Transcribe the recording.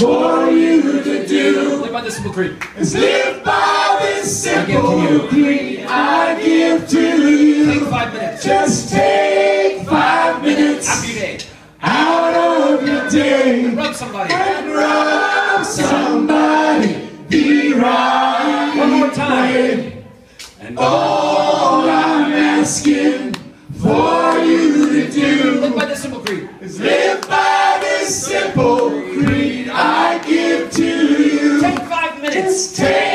for you to do. Live by this simple creed. Is live by this simple creed I give to you. Take five minutes. Just take five minutes. Out of your day. Out of your day. And rub somebody. And rub somebody the right One more time. And all I'm asking for you to do It's taken.